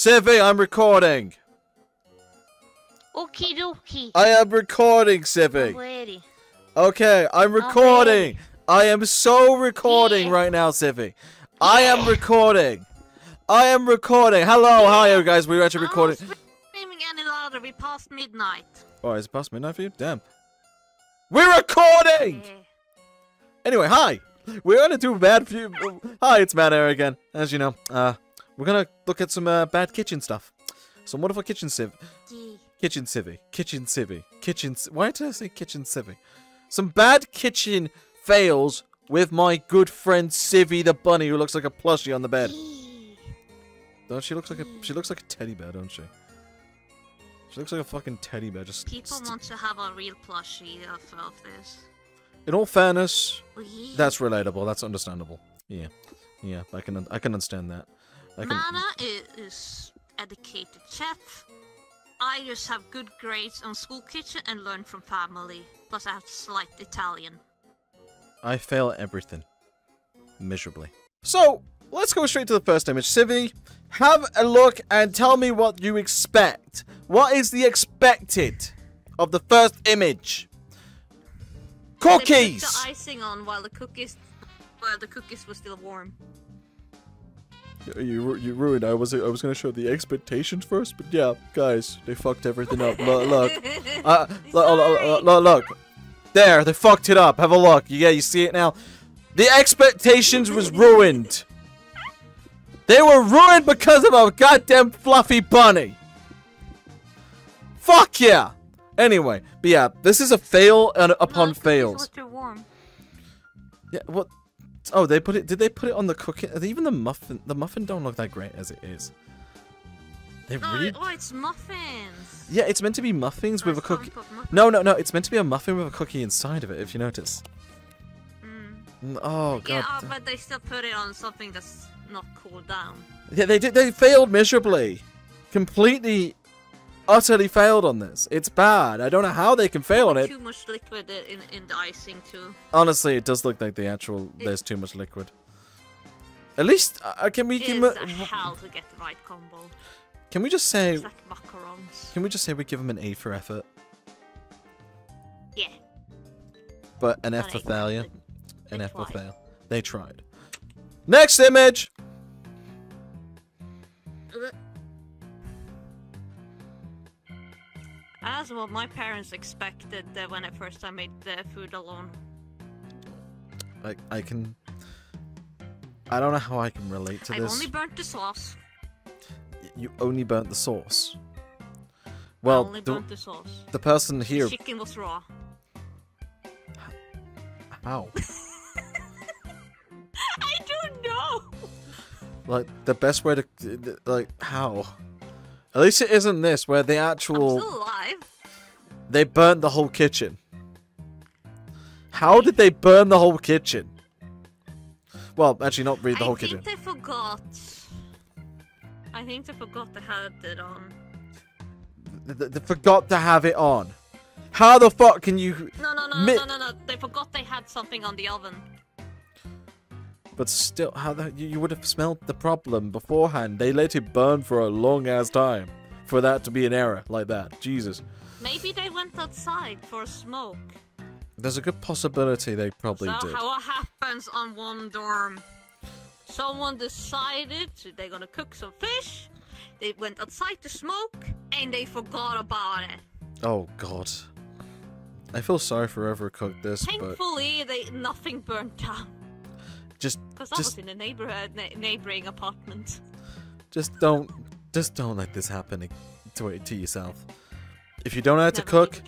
Sivi, I'm recording. Okie dokie. I am recording, Sivi. Alrighty. Okay, I'm recording. I am so recording Yeah. right now, Sivi. I am recording. I am recording. Hello, hi, you guys. We're actually recording. I'm not screaming any louder. We passed midnight. Oh, is it past midnight for you? Damn. We're recording. Yeah. Anyway, hi. We're gonna do bad few. Hi, it's Matt Air again. As you know, uh, we're gonna look at some uh, bad kitchen stuff. Some wonderful kitchen civ, kitchen civvy, kitchen civvy, kitchen. Why did I say kitchen civvy? Some bad kitchen fails with my good friend Sivi the bunny, who looks like a plushie on the bed. Don't she looks like a? She looks like a teddy bear, don't she? She looks like a fucking teddy bear. Just. People want to have a real plushie of, of this. in all fairness, that's relatable. That's understandable. Yeah, yeah. I can. I can understand that. I can. Mana i- is educated chef. I just have good grades on school kitchen and learn from family. Plus, I have slight Italian. I fail at everything. Miserably. So, let's go straight to the first image. Sivi, have a look and tell me what you expect. What is the expected of the first image? They put the icing on while the cookies, while the cookies were still warm. You, you ruined. I was I was gonna show the expectations first, but yeah, guys, they fucked everything up. Look, look, uh, look, look, there, they fucked it up. Have a look. Yeah, you see it now. The expectations was ruined. They were ruined because of a goddamn fluffy bunny. Fuck yeah. Anyway, but yeah, this is a fail and upon No, fails. were too warm. Yeah, what? Oh, they put it. Did they put it on the cookie? Even the muffin. The muffin don't look that great as it is. They No, really. oh, it's muffins. Yeah, it's meant to be muffins with a cookie. hunk of muffin. No, no, no. It's meant to be a muffin with a cookie inside of it. If you notice. Mm. Mm, Oh Yeah, god. uh, but they still put it on something that's not cooled down. Yeah, they did. They failed miserably. Completely, utterly failed on this. It's bad. I don't know how they can fail on it. Too much liquid in in the icing too. Honestly, it does look like the actual. There's too much liquid. At least, uh, can we It's can, a we- hell to get the right combo. can we just say It's like macarons. can we just say we give them an A for effort, Yeah. but an F for A. failure, They an F for fail. They tried. Next image. As what my parents expected uh, when I first I made the food alone. I I can. I don't know how I can relate to I've this. only burnt the sauce. You only burnt the sauce. I Well, the, burnt the sauce. the person here. The chicken was raw. How? I don't know. Like the best way to like how? At least it isn't this where the actual they burnt the whole kitchen. How did they burn the whole kitchen? Well, actually, not really the I whole think kitchen. they forgot. I think they forgot they had it on. They, they- forgot to have it on. How the fuck can you? No, no, no, no, no, no. They forgot they had something on the oven. But still, how the you, you would have smelled the problem beforehand. They let it burn for a long ass time for that to be an error like that. Jesus, Maybe they went outside for a smoke. there's a good possibility they probably so did. how it happens on one dorm? Someone decided they're gonna cook some fish. They went outside to smoke, and they forgot about it. Oh god. I feel sorry for whoever cooked this, but Thankfully, they nothing burnt down just because I just was in a neighborhood na- neighboring apartment. just don't just don't let this happen to to yourself. If you don't know how to Never cook,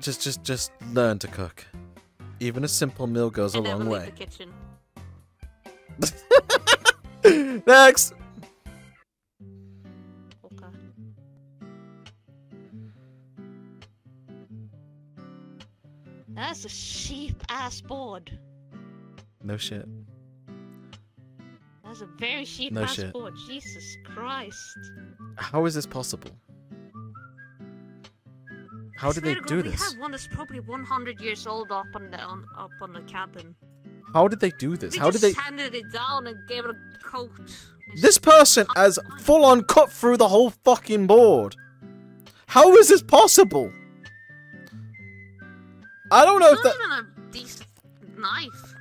just just just learn to cook. Even a simple meal goes a And long way. Next. Okay. That's a cheap ass board. No shit. That's a very cheap No ass shit. Jesus Christ. How is this possible? How did they do God, this? We have one that's probably 100 years old up on the on, up on the cabin. How did they do this? They How did just they? sanded it down and gave it a coat. This person has full on cut through the whole fucking board. How is this possible? I don't know if that. not even a decent knife.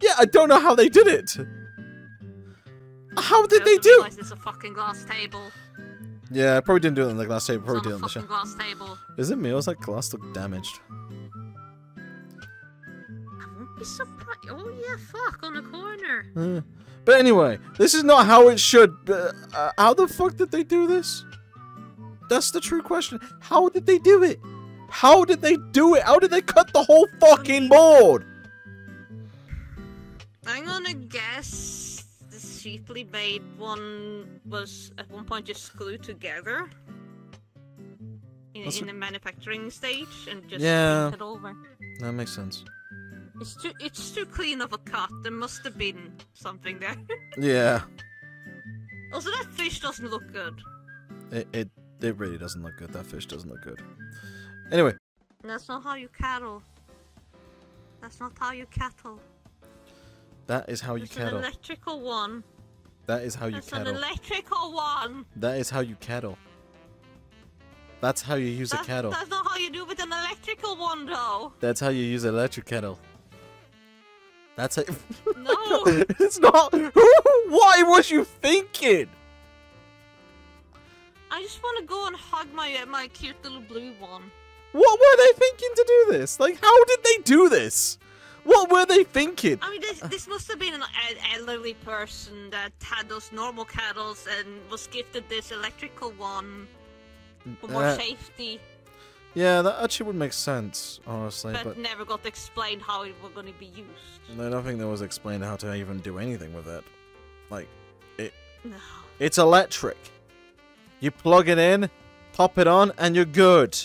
Yeah, I don't know how they did it. How did they do? It's a fucking glass table. Yeah, I probably didn't do it on the glass table. Probably did it on the fucking glass table. Is it me? Or was that glass look damaged? I won't be surprised. Oh yeah, fuck on the corner. Uh, But anyway, this is not how it should. Uh, uh, how the fuck did they do this? That's the true question. How did they do it? How did they do it? How did they cut the whole fucking board? Guess the cheaply made one was at one point just glued together in, That's in the manufacturing stage and just Yeah. painted over. That makes sense. It's too it's too clean of a cut. There must have been something there. Yeah, also, that fish doesn't look good. it, it it really doesn't look good. That fish doesn't look good. Anyway, That's not how you cattle. That's not how you cattle. That is how you It's an electrical one. That is how you kettle. That's an electrical one. That is how you cattle. That's how you use a kettle. that's not how you do with an electrical one, though. That's how you use an electric kettle. That's how. No. it's not. Why was you thinking? I just want to go and hug my uh, my cute little blue one. What were they thinking to do this? Like, how did they do this? What were they thinking? I mean, this, this must have been an elderly person that had those normal kettles and was gifted this electrical one for more Uh, safety, yeah, that actually would make sense, honestly. but, But never got explained how it was going to be used. I don't think there was explained how to even do anything with it. Like, No. it's electric. You plug it in, pop it on, and you're good.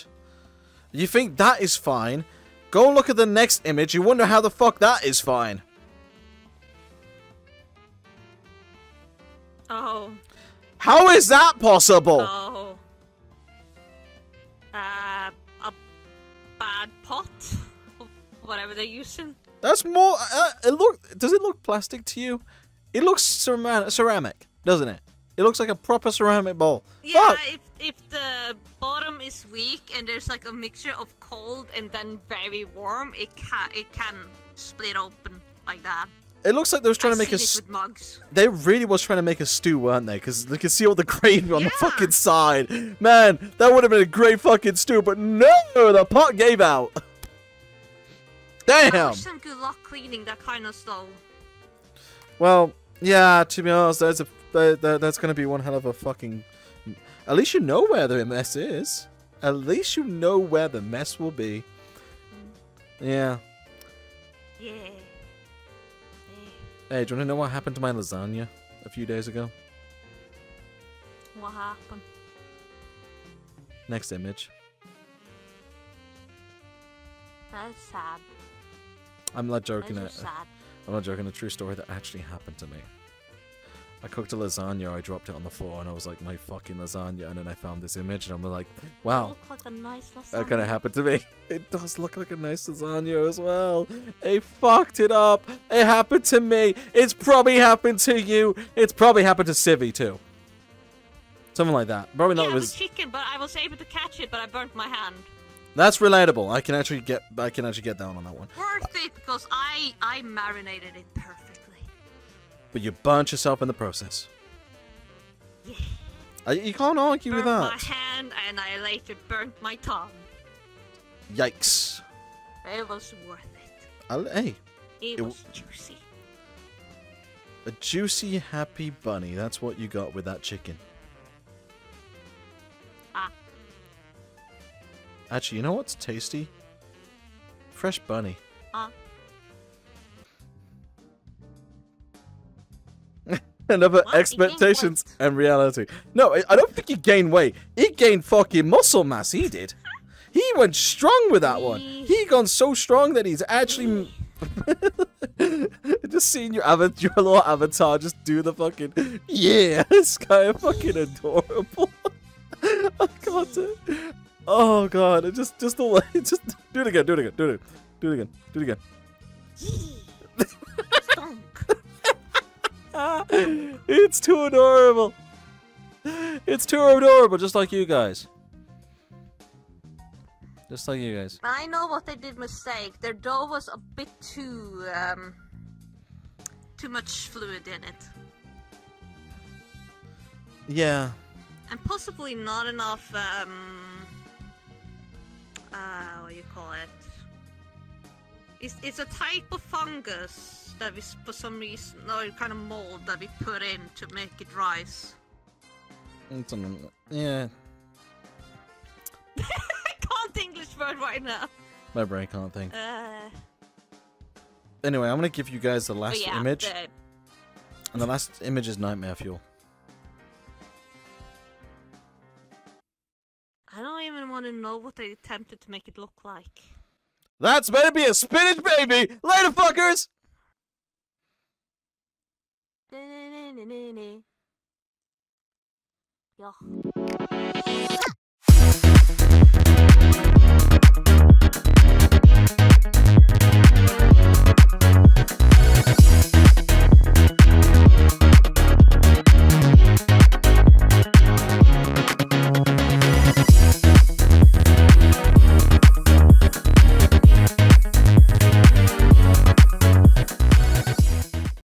You think that is fine? Go look at the next image. You wonder how the fuck that is fine. Oh. How is that possible? Oh. Uh, a bad pot? Whatever they're using. That's more. Uh, it look. Does it look plastic to you? It looks ceramic, ceramic, doesn't it? It looks like a proper ceramic bowl. Yeah, Fuck. if, if the bottom is weak and there's like a mixture of cold and then very warm, it can it can split open like that. It looks like they was trying I've to make a. with mugs. They really was trying to make a stew, weren't they? Because you can see all the gravy on the fucking side. Man, that would have been a great fucking stew, but no, the pot gave out. I Damn. wish them good luck cleaning that kind of stove. Well, yeah. To be honest, there's a there, there, that's gonna be one hell of a fucking. At least you know where the mess is. At least you know where the mess will be. Yeah. Yeah. Hey, do you want to know what happened to my lasagna a few days ago? What happened? Next image. That's sad. I'm not joking. That's sad. I'm not joking. A true story that actually happened to me. I cooked a lasagna. I dropped it on the floor, and I was like, "My fucking lasagna!" And then I found this image, and I'm like, "Wow, like a nice lasagna. that kind of happened to me." It does look like a nice lasagna as well. They fucked it up. It happened to me. It's probably happened to you. It's probably happened to Sivi too. Something like that. Probably not. Yeah, it was. chicken, but I was able to catch it, but I burnt my hand. That's relatable. I can actually get. I can actually get down on that one. Worth it because I I marinated it perfectly. But you burnt yourself in the process. Yeah. Uh, You can't argue with Burnt my hand, and I later burnt my tongue. Yikes. It was worth it. I'll, hey, It, It was juicy. a juicy, happy bunny. That's what you got with that chicken. Ah. Actually, you know what's tasty? Fresh bunny. Ah. Another What? Expectations and reality. No, I, I don't think he gained weight. He gained fucking muscle mass. He did. He went strong with that one. He gone so strong that he's actually just seeing your avatar, your little avatar, just do the fucking yeah. This guy is fucking adorable. I can't do. Oh god, it just just the way, just do it again, do it again, do it, again, do it again, do it again. Stunk. it's too adorable. It's too adorable, just like you guys. Just like you guys. I know what they did mistake. Their dough was a bit too um too much fluid in it. Yeah. And possibly not enough um uh what do you call it? It's it's a type of fungus that we for some reason or kind of mold that we put in to make it rise. Yeah. I can't English word right now. My brain can't think. Uh, Anyway, I'm gonna give you guys the last yeah, image, the- and the last image is Nightmare Fuel. I don't even want to know what they attempted to make it look like. That's better be a spinach baby! Later, fuckers! Yeah.